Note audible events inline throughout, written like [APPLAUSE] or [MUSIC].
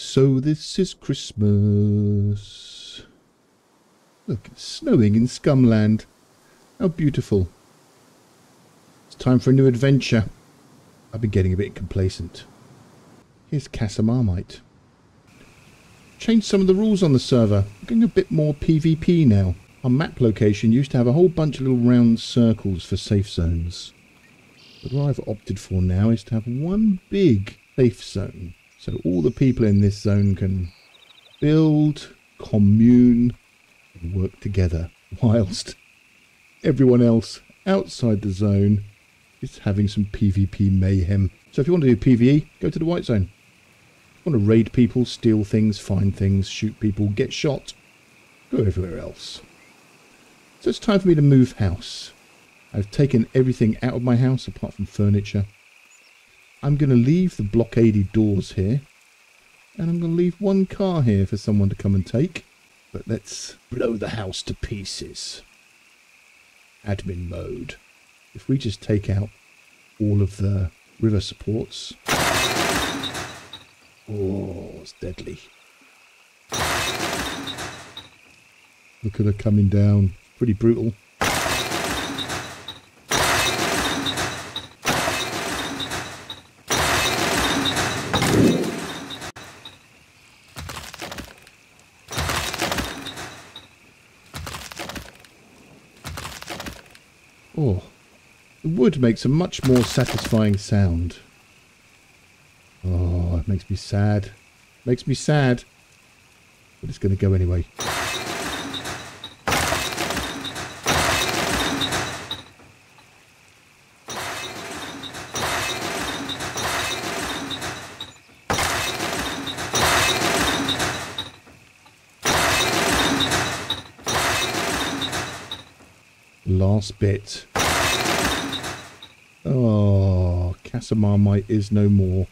So this is Christmas. Look, it's snowing in Scumland. How beautiful. It's time for a new adventure. I've been getting a bit complacent. Here's Casa Marmite. Changed some of the rules on the server. I'm getting a bit more PvP now. Our map location used to have a whole bunch of little round circles for safe zones. But what I've opted for now is to have one big safe zone. So all the people in this zone can build, commune, and work together, [LAUGHS] whilst everyone else outside the zone is having some PvP mayhem. So if you want to do PvE, go to the white zone. You want to raid people, steal things, find things, shoot people, get shot, go everywhere else. So it's time for me to move house. I've taken everything out of my house apart from furniture. I'm going to leave the blockaded doors here. And I'm going to leave one car here for someone to come and take. But let's blow the house to pieces. Admin mode. If we just take out all of the river supports. Oh, it's deadly. Look at her coming down. Pretty brutal. Oh, the wood makes a much more satisfying sound. Oh, it makes me sad. Makes me sad. But it's going to go anyway. Last bit. Oh, Casa Marmite is no more.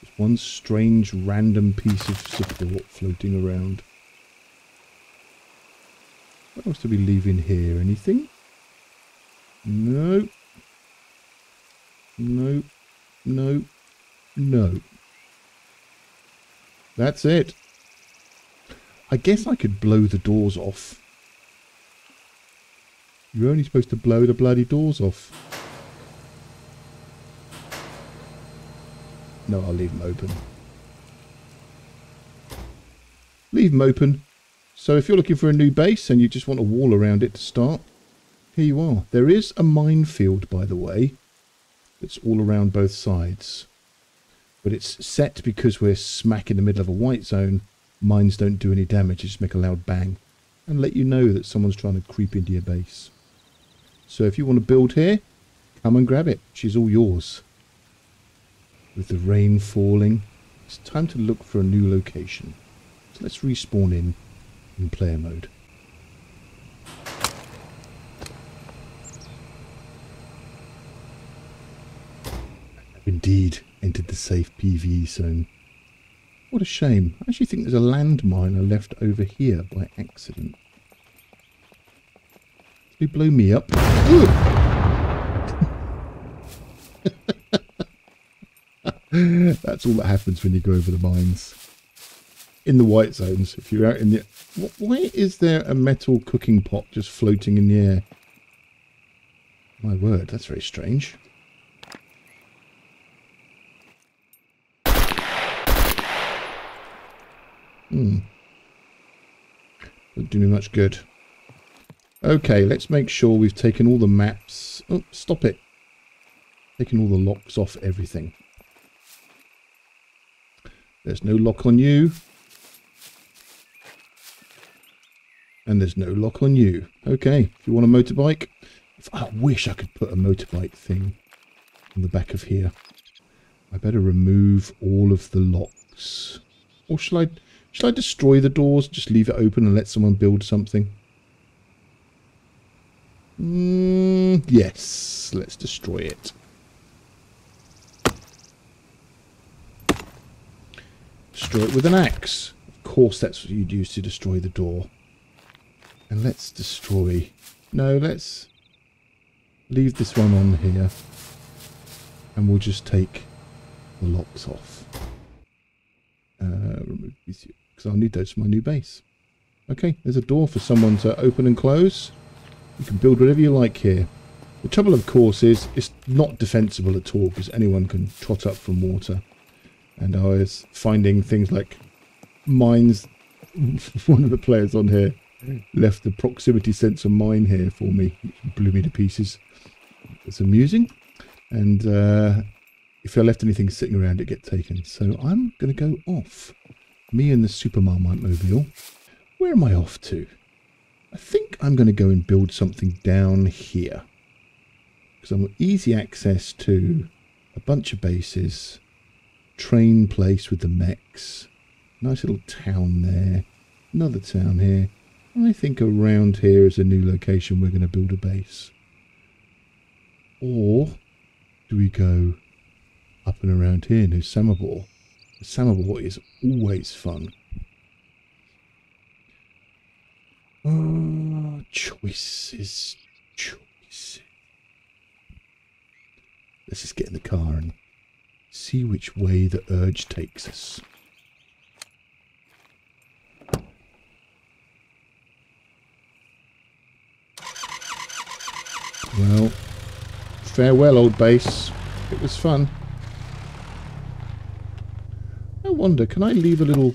Just one strange random piece of support floating around. What else do we leave in here? Anything? No. No. No. No. That's it. I guess I could blow the doors off. You're only supposed to blow the bloody doors off. No, I'll leave them open. Leave them open. So if you're looking for a new base and you just want a wall around it to start, here you are. There is a minefield, by the way. It's all around both sides. But it's set because we're smack in the middle of a white zone. Mines don't do any damage, they just make a loud bang. And let you know that someone's trying to creep into your base. So if you want to build here, come and grab it. She's all yours. With the rain falling, it's time to look for a new location. So let's respawn in in player mode. Indeed entered the safe PvE zone. What a shame. I actually think there's a landmine I left over here by accident. Did he blow me up? [LAUGHS] That's all that happens when you go over the mines. In the white zones, if you're out in the... Why is there a metal cooking pot just floating in the air? My word, that's very strange. Hmm. Doesn't do me much good. Okay, let's make sure we've taken all the maps. Oh, stop it. Taken all the locks off everything. There's no lock on you. And there's no lock on you. Okay, if you want a motorbike. I wish I could put a motorbike thing on the back of here. I better remove all of the locks. Or shall I, shall I destroy the doors? Just leave it open and let someone build something? Mm, yes, let's destroy it. Destroy it with an axe. Of course that's what you'd use to destroy the door. And let's destroy... No, let's leave this one on here. And we'll just take the locks off. Uh, because I'll need those for my new base. Okay, there's a door for someone to open and close. You can build whatever you like here. The trouble, of course, is it's not defensible at all because anyone can trot up from water. And I was finding things like mines. [LAUGHS] One of the players on here left the proximity sensor mine here for me. It blew me to pieces. It's amusing. And uh, if I left anything sitting around, it get taken. So I'm going to go off. Me and the Super Marmite Mobile. Where am I off to? I think I'm going to go and build something down here. Because I'm easy access to a bunch of bases, train place with the mechs, nice little town there, another town here. I think around here is a new location we're going to build a base. Or do we go up and around here near Samobor? Samobor is always fun. Oh, choices, choices. Let's just get in the car and see which way the urge takes us. Well, farewell, old base. It was fun. I wonder, can I leave a little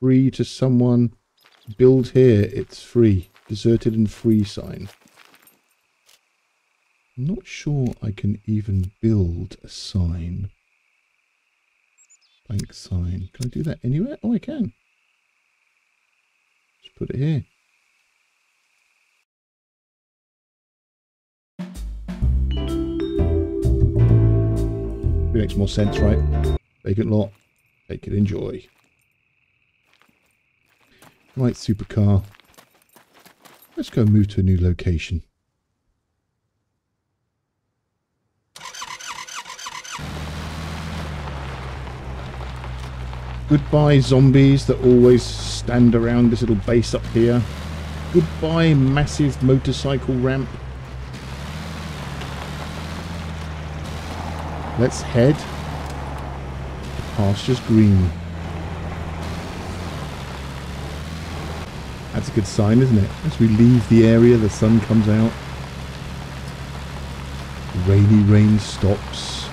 free to someone? Build here, it's free. Deserted and free sign. I'm not sure I can even build a sign. Blank sign. Can I do that anywhere? Oh, I can. Just put it here. It makes more sense, right? Vacant lot. Take it, enjoy. Right, supercar. Let's go move to a new location. Goodbye, zombies that always stand around this little base up here. Goodbye, massive motorcycle ramp. Let's head. The pasture's green. That's a good sign, isn't it? As we leave the area, the sun comes out. Rainy rain stops.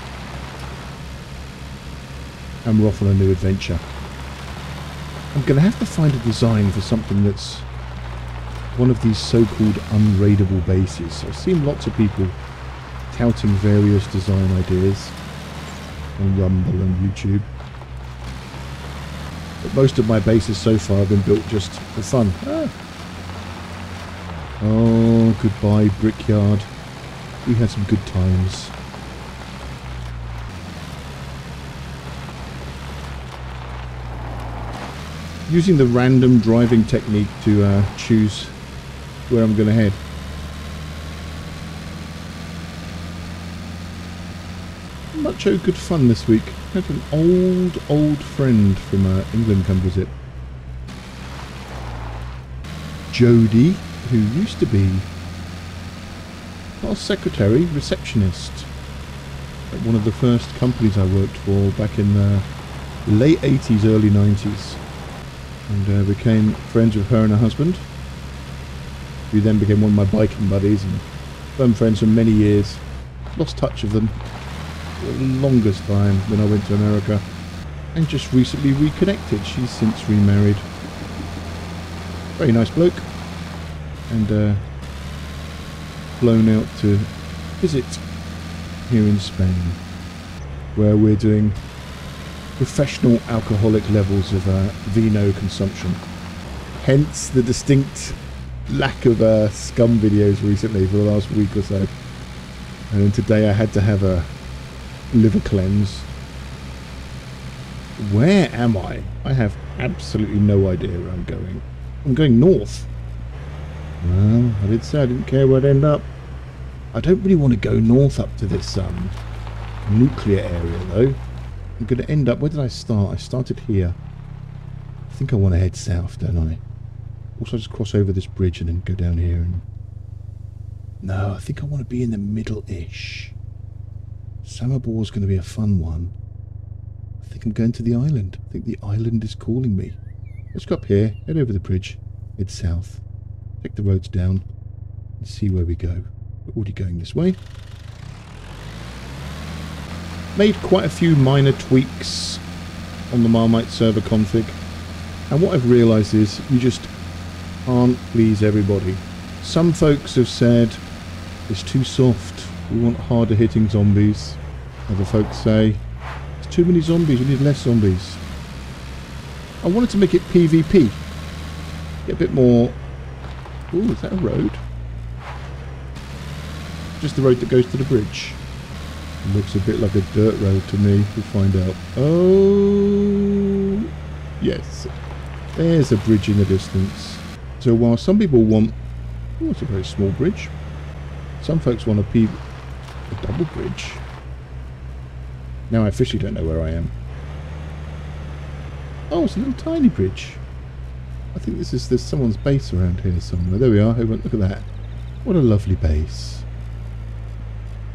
And we're off on a new adventure. I'm going to have to find a design for something that's one of these so-called unraidable bases. I've seen lots of people touting various design ideas on Rumble and YouTube. But most of my bases so far have been built just for fun. Ah. Oh, goodbye Brickyard. We had some good times. Using the random driving technique to uh, choose where I'm going to head. much oh good fun this week. Had an old, old friend from uh, England come visit. Jody, who used to be our secretary, receptionist at one of the first companies I worked for back in the late 80s, early 90s. And uh, became friends with her and her husband, who then became one of my biking buddies and firm friends for many years. Lost touch of them the longest time when I went to America and just recently reconnected. She's since remarried. Very nice bloke. And uh, flown out to visit here in Spain where we're doing professional alcoholic levels of uh, vino consumption. Hence the distinct lack of uh, scum videos recently for the last week or so. And today I had to have a liver cleanse. Where am I? I have absolutely no idea where I'm going. I'm going north. Well, I did say I didn't care where I'd end up. I don't really want to go north up to this um, nuclear area, though. I'm going to end up... Where did I start? I started here. I think I want to head south, don't I? Also, I just cross over this bridge and then go down here and... No, I think I want to be in the middle-ish. Samobor going to be a fun one. I think I'm going to the island. I think the island is calling me. Let's go up here, head over the bridge, head south, take the roads down, and see where we go. We're already going this way. Made quite a few minor tweaks on the Marmite server config. And what I've realised is you just can't please everybody. Some folks have said it's too soft. We want harder hitting zombies. Other folks say it's too many zombies. We need less zombies. I wanted to make it PvP. Get a bit more... Ooh, is that a road? Just the road that goes to the bridge. Looks a bit like a dirt road to me. We'll find out. Oh... Yes. There's a bridge in the distance. So while some people want... Oh, it's a very small bridge. Some folks want a, P a double bridge. Now I officially don't know where I am. Oh, it's a little tiny bridge. I think this is there's someone's base around here somewhere. There we are. Look at that. What a lovely base.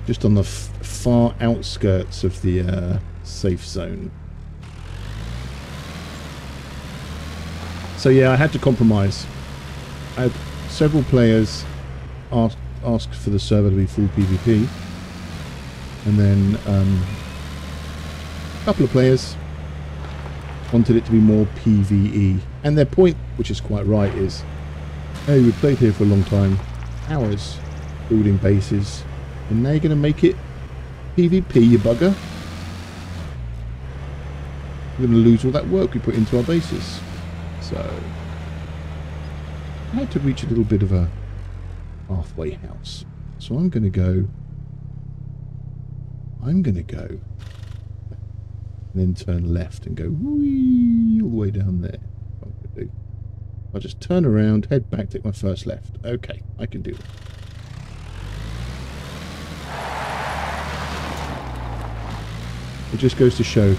Just on the far outskirts of the uh, safe zone. So yeah, I had to compromise. I several players ask, asked for the server to be full PvP. And then um, a couple of players wanted it to be more PvE. And their point, which is quite right, is, hey, we've played here for a long time, hours, building bases, and now you're going to make it PvP, you bugger. We're going to lose all that work we put into our bases. So, I had to reach a little bit of a halfway house. So I'm going to go, I'm going to go And then turn left and go all the way down there. I'll just turn around, head back, take my first left. Okay, I can do that. It just goes to show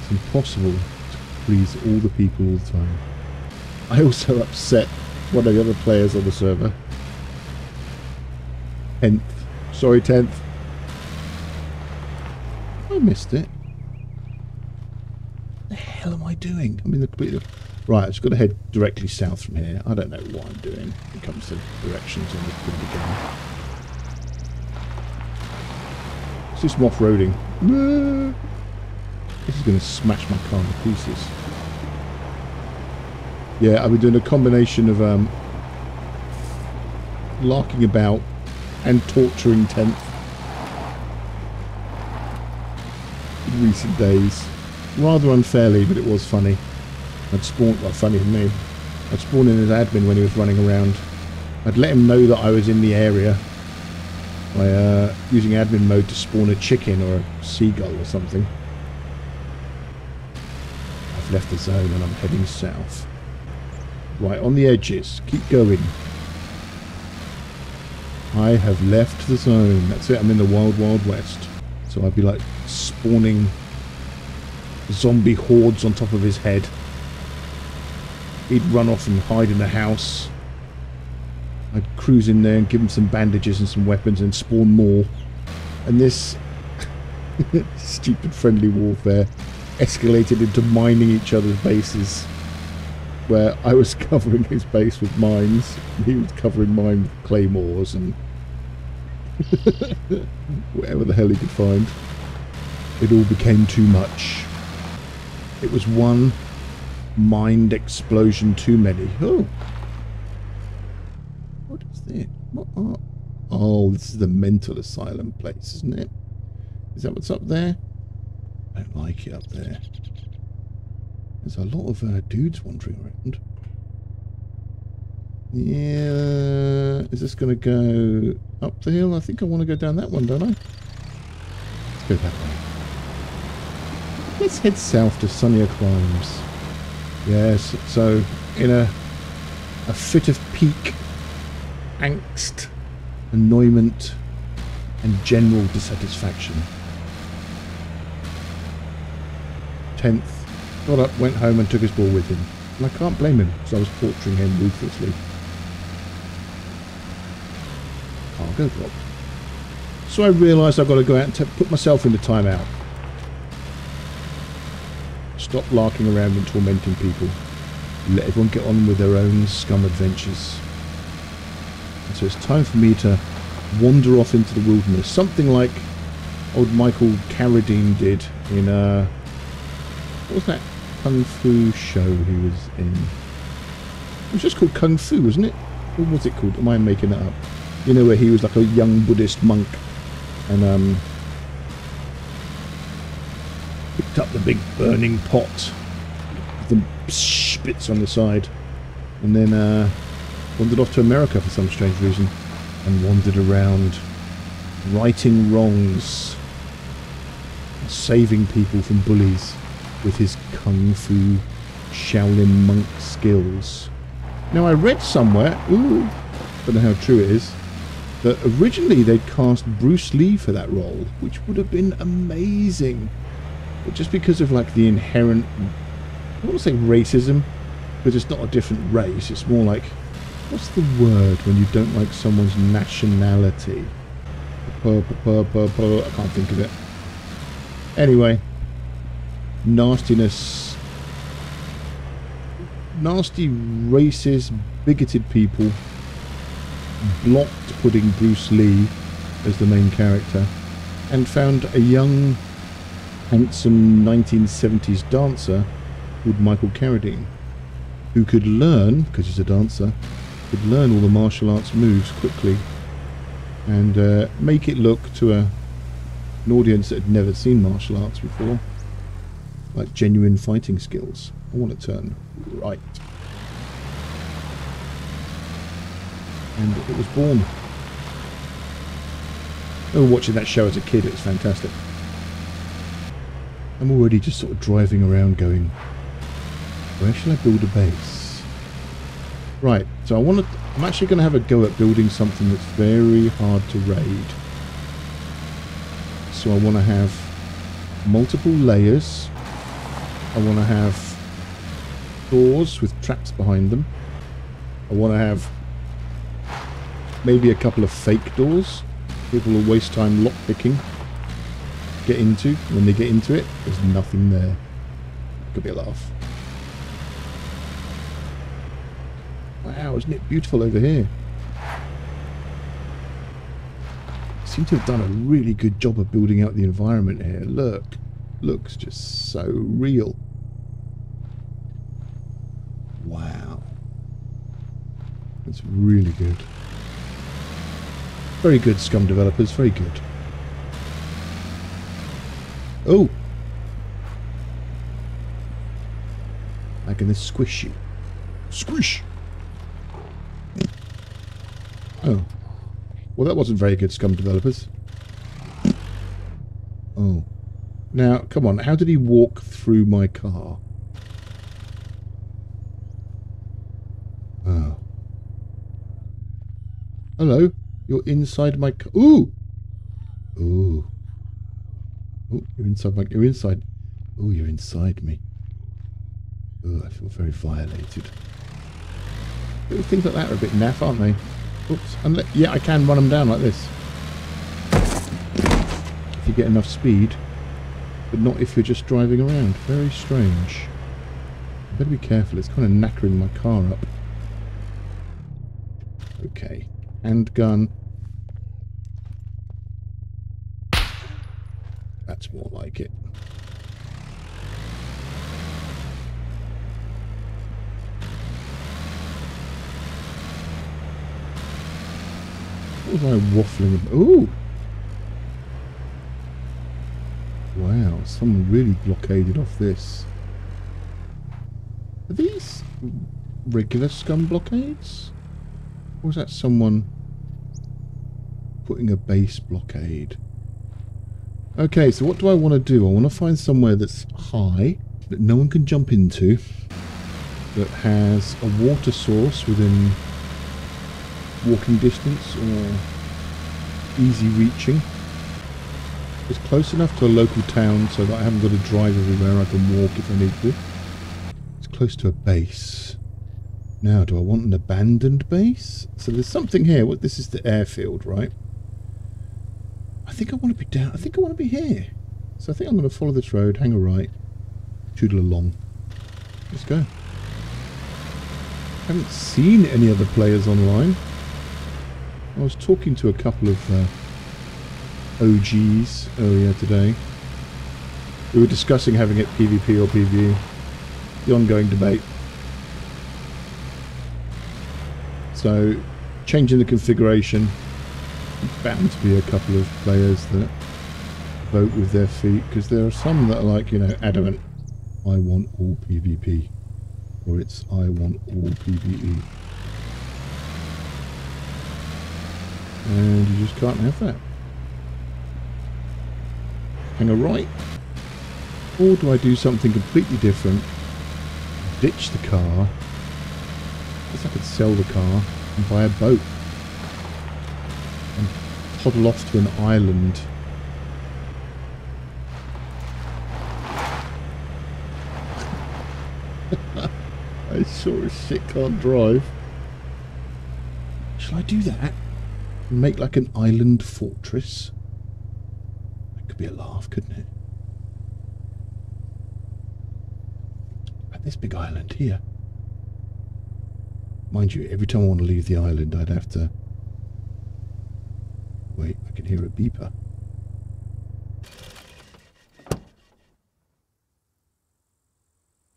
it's impossible to please all the people all the time. I also upset one of the other players on the server. 10th. Sorry, 10th. I missed it. What the hell am I doing? I'm in the completely... Right, I've just got to head directly south from here. I don't know what I'm doing when it comes to directions on the game. It's just off-roading. This is going to smash my car to pieces. Yeah, I've been doing a combination of um, larking about and torturing 10th. recent days. Rather unfairly, but it was funny. I'd spawned, well, funny for me. I'd spawned in as admin when he was running around. I'd let him know that I was in the area by uh, using admin mode to spawn a chicken or a seagull or something. I've left the zone and I'm heading south. Right, on the edges. Keep going. I have left the zone. That's it. I'm in the wild, wild west. So I'd be like spawning zombie hordes on top of his head. He'd run off and hide in a house. I'd cruise in there and give him some bandages and some weapons and spawn more. And this [LAUGHS] stupid friendly warfare escalated into mining each other's bases. Where I was [LAUGHS] covering his base with mines. He was covering mine with claymores and [LAUGHS] Whatever the hell he could find. It all became too much. It was one mind explosion too many. Oh. What are... Oh, this is the mental asylum place, isn't it? Is that what's up there? I don't like it up there. There's a lot of uh, dudes wandering around. Yeah, is this going to go up the hill? I think I want to go down that one, don't I? Let's go that way. Let's head south to sunnier climes. Yes, so in a a fit of pique, angst, annoyment, and general dissatisfaction. Tenth, got up, went home and took his ball with him. And I can't blame him because I was torturing him ruthlessly. cargo dropped. So I realised I've got to go out and put myself into timeout. Stop larking around and tormenting people. Let everyone get on with their own scum adventures. And so it's time for me to wander off into the wilderness. Something like old Michael Carradine did in, uh, what was that kung fu show he was in? It was just called Kung Fu, wasn't it? What was it called? Am I making that up? You know where he was like a young Buddhist monk and um, picked up the big burning pot the spits on the side and then uh, wandered off to America for some strange reason and wandered around righting wrongs and saving people from bullies with his kung fu Shaolin monk skills. Now I read somewhere, ooh, don't know how true it is, that originally they'd cast Bruce Lee for that role, which would have been amazing. But just because of like the inherent, I don't want to say racism, because it's not a different race, it's more like, what's the word when you don't like someone's nationality? I can't think of it. Anyway, nastiness, nasty, racist, bigoted people blocked putting Bruce Lee as the main character and found a young, handsome 1970s dancer called Michael Carradine who could learn, because he's a dancer, could learn all the martial arts moves quickly and uh, make it look to a an audience that had never seen martial arts before, like genuine fighting skills. I want to turn right. And it was born. I remember watching that show as a kid, it was fantastic. I'm already just sort of driving around going, where shall I build a base? Right, so I want to, I'm actually going to have a go at building something that's very hard to raid so I want to have multiple layers. I want to have doors with traps behind them. I want to have maybe a couple of fake doors. People will waste time lockpicking. Get into. When they get into it, there's nothing there. Could be a laugh. Wow, isn't it beautiful over here? seem to have done a really good job of building out the environment here. Look, looks just so real. Wow. That's really good. Very good, Scum developers, very good. Oh! In this squish you. Squish! Oh. Well, that wasn't very good, Scum developers. Oh. Now, come on, how did he walk through my car? Oh. Hello? You're inside my car. Ooh! Ooh. Oh, you're inside my... You're inside... Oh, you're inside me. Oh, I feel very violated. Little things like that are a bit naff, aren't they? Oops. Yeah, I can run them down like this. If you get enough speed. But not if you're just driving around. Very strange. Better be careful. It's kind of knackering my car up. Okay. Handgun. That's more like it. Was I waffling about? Ooh! Wow, someone really blockaded off this. Are these regular scum blockades? Or is that someone putting a base blockade? Okay, so what do I want to do? I want to find somewhere that's high, that no one can jump into, that has a water source within walking distance or easy reaching. It's close enough to a local town so that I haven't got to drive everywhere. I can walk if I need to. It's close to a base. Now, do I want an abandoned base? So there's something here. What this is the airfield, right? I think I want to be down. I think I want to be here. So I think I'm going to follow this road, hang a right, toodle along. Let's go. Haven't seen any other players online. I was talking to a couple of uh, OGs earlier today. We were discussing having it PvP or PvE. The ongoing debate. So, changing the configuration. Bound to be a couple of players that vote with their feet because there are some that are like, you know, adamant. I want all PvP. Or it's I want all PvE. And you just can't have that. Hang a right. Or do I do something completely different? Ditch the car. I guess I could sell the car and buy a boat. And toddle off to an island. [LAUGHS] I sure as shit can't drive. Shall I do that? Make like an island fortress? That could be a laugh, couldn't it? At this big island here. Mind you, every time I want to leave the island, I'd have to... Wait, I can hear a beeper.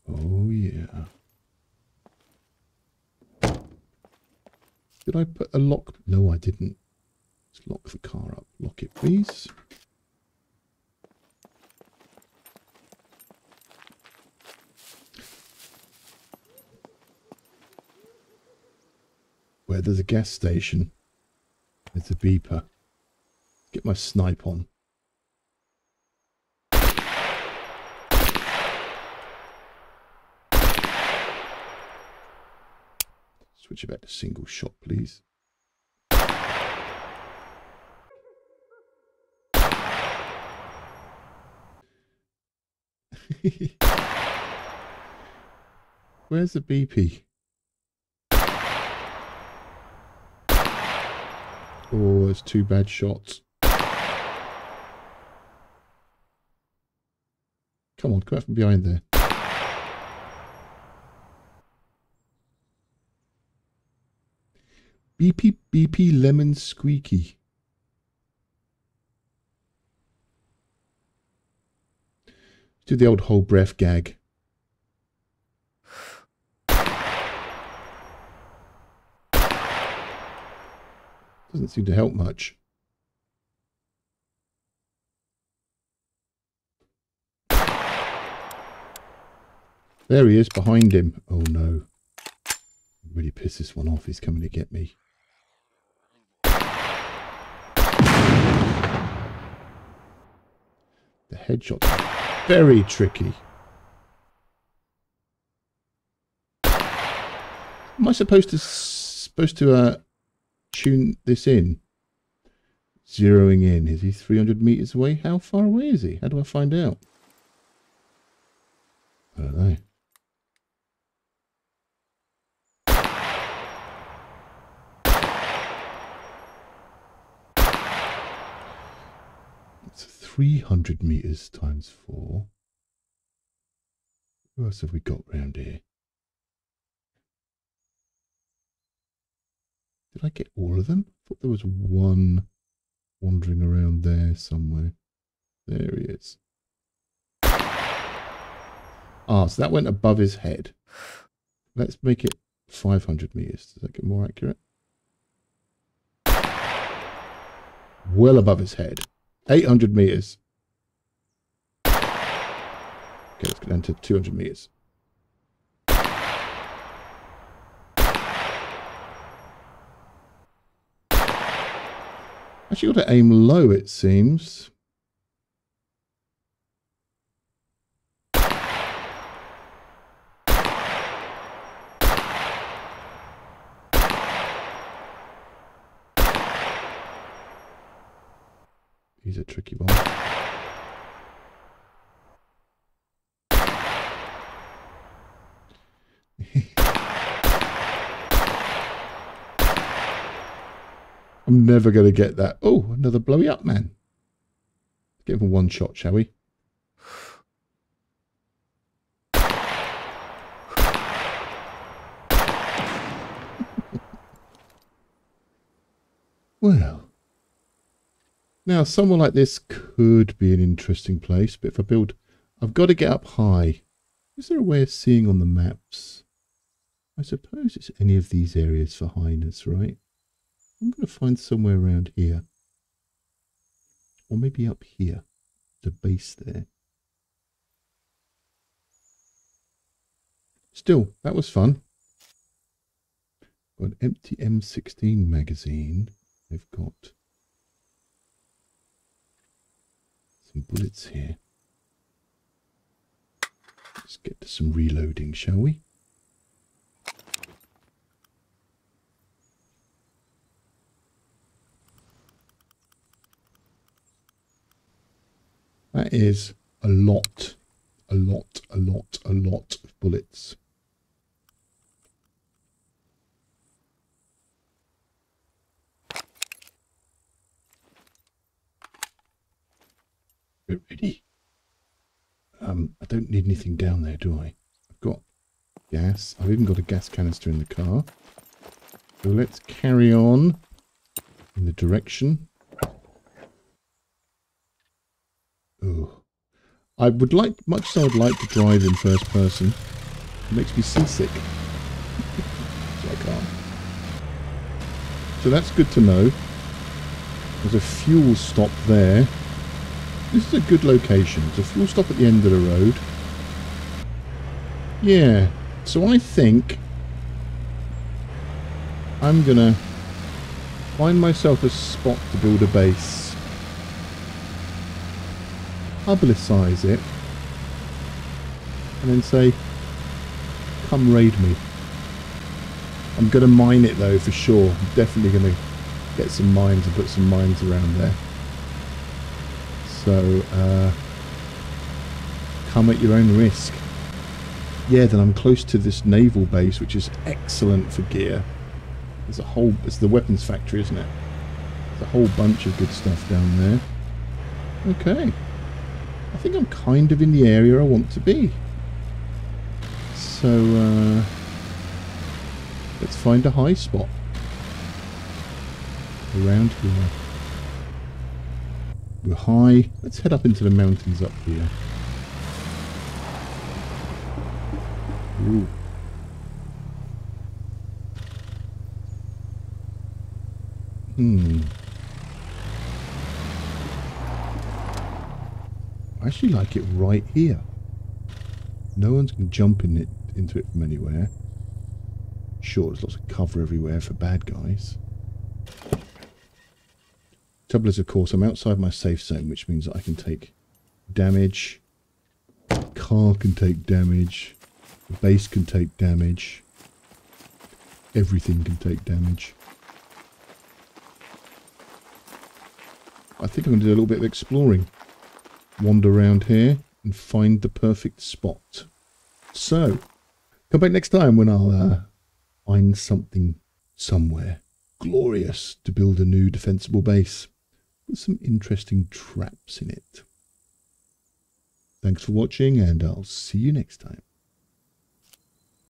Oh, yeah. Did I put a lock? No, I didn't. Let's lock the car up. Lock it, please. Where there's a gas station, there's a beeper. Get my snipe on. Switch it back to single shot, please. [LAUGHS] Where's the BP? Oh, there's two bad shots. Come on, come out from behind there. Beepy beepy lemon squeaky. Do the old whole breath gag. Doesn't seem to help much. There he is, behind him. Oh no. Really piss this one off. He's coming to get me. The headshot's very tricky. Am I supposed to supposed to uh, tune this in? Zeroing in. Is he 300 meters away? How far away is he? How do I find out? I don't know. It's 300 meters times 4. Who else have we got round here? Did I get all of them? I thought there was one wandering around there somewhere. There he is. Ah, so that went above his head. Let's make it 500 meters. Does that get more accurate? Well above his head. 800 meters. Okay, let's go down to 200 meters. Actually got to aim low, it seems. never going to get that. Oh, another blowy up man. Give him one shot, shall we? [LAUGHS] well. Now, somewhere like this could be an interesting place, but if I build... I've got to get up high. Is there a way of seeing on the maps? I suppose it's any of these areas for highness, right? I'm going to find somewhere around here. Or maybe up here. The base there. Still, that was fun. Got an empty M16 magazine. They've got some bullets here. Let's get to some reloading, shall we? That is a lot, a lot, a lot, a lot of bullets. Get ready. Um, I don't need anything down there, do I? I've got gas. I've even got a gas canister in the car. So let's carry on in the direction I would like, much as I would like to drive in first person, it makes me seasick. so I can't. So that's good to know. There's a fuel stop there. This is a good location. There's a fuel stop at the end of the road. Yeah. So I think I'm going to find myself a spot to build a base publicise it and then say, come raid me. I'm going to mine it though for sure. I'm definitely going to get some mines and put some mines around there. So, uh, come at your own risk. Yeah, then I'm close to this naval base, which is excellent for gear. There's a whole, it's the weapons factory, isn't it? There's a whole bunch of good stuff down there. Okay. Think I'm kind of in the area I want to be. So, uh, let's find a high spot. Around here. We're high. Let's head up into the mountains up here. Ooh. Hmm. I actually like it right here. No one's going to jump in it, into it from anywhere. Sure, there's lots of cover everywhere for bad guys. Trouble is, of course, I'm outside my safe zone, which means that I can take damage. Car can take damage. The base can take damage. Everything can take damage. I think I'm going to do a little bit of exploring wander around here and find the perfect spot. So, come back next time when I'll uh, find something somewhere glorious to build a new defensible base with some interesting traps in it. Thanks for watching and I'll see you next time.